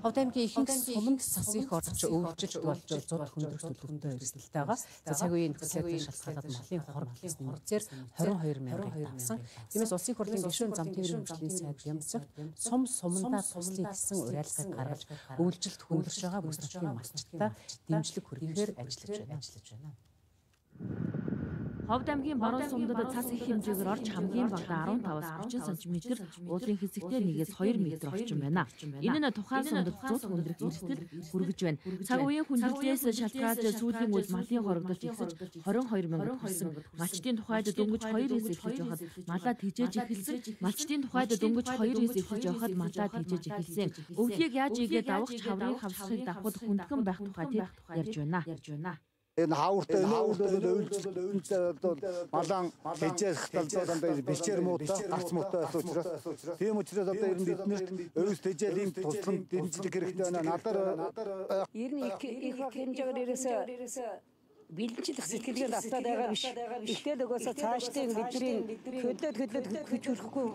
Ховд аймгийн ихэнх суманд сас их орж өвлжилт болж зуд хөндрөх төлөвтэй эрсдэлтэй байгаа. За цаг үеийн нөхцөлөд шалтгаалаад малын хор гэсний нөхцөөр 22 мянга тавсан. Тиймээс улсын хурлын гишүүн зам тээврийн хөгжлийн сайд Ямцагт сум сумандаа туслах гэсэн уриалгыг гаргаж өвлжилт хөнгөрч байгаа бүс нутгийн малчтаа дэмжлэг хүргэхээр ажиллаж байна. Ховд аймгийн Борон сумдад цас их хэмжээгээр орж хамгийн бага 15-аас 30 см уулын хэсэгтээ нэгээс 2 м орчим байна. Энэ нь тухайн сумдад цус хүндрэх эрсдэл хүргэж байна. Цаг үеийн хүндрэлээс шалтгаалж сүүлийн үед малын хорогдолт ихсэж 22 мянга хүрсэн. Малчдын тухайд дөнгөж 2-ээс эхэлж байхад малаа тижээж эхэлсэн. Малчдын тухайд дөнгөж 2-ээс эхэлж байхад малаа тижээж эхэлсэн. Өвлийг яаж игээ давах хаврын хавсахыг давхад хүндхэн байх тухай ярьж байна энэ хавартай нөөлөл үйлчлэлд бол малан хижээх талдаа дандаа бэлчээр муутай гац муутай байсан учраас тийм учраас одоо ер нь биднэрт өвс тэжээл ийм туслан дэмжлэг хэрэгтэй байна надаар ер нь их их хэмжээгээр ерөөсөө бэлэнчлэх сэтгэлгээ татаад байгаа биш. Ихтэй өгөөсө цаашдын бидний хөдлөд хөдлөд хүч хүрэхгүй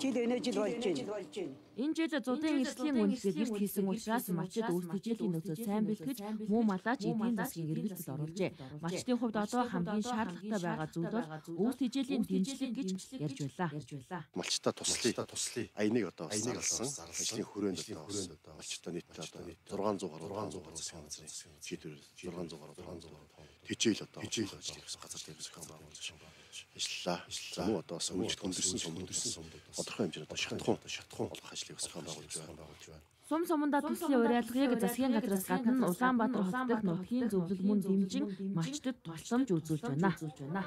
жил өнөө жил болж байна. Энэ жил зузын эрслийн үнэлгээ гэрт хийсэн учраас малчид тэжээлийн нөхцөл сайн бэлтгэж муу малаач эдийн засгийн эргэлтэд оруулжээ. Малчдын хувьд одоо хамгийн шаардлагатай байгаа зүйл бол тэжээлийн дэмжлэг гэж ярьж байлаа. Малчтаа туслая. туслая. Аяныг одоо зарлсан. Ажлын хүрээнд одоо малчтаа нийтдээ одоо 600 гаруй 600 гаруй засгийн газрын шийдвэр 600 гаруй 600 гаруй хижээл одоо хижээл газар дээр зохион байгуулсан ажиллаа. Мөн одоо сумжид хөндөрсөн сумдууд тодорхой хэмжээнд одоо шатхуун шатхуун болох ажлыг зохион байгуулж байна. Сум сумдаа төслийн уриалгыг засгийн газраас гадна Улаанбаатар хот дэх нутгийн зөвлөл мөн дэмжин малчдад тусламж үзүүлж байна.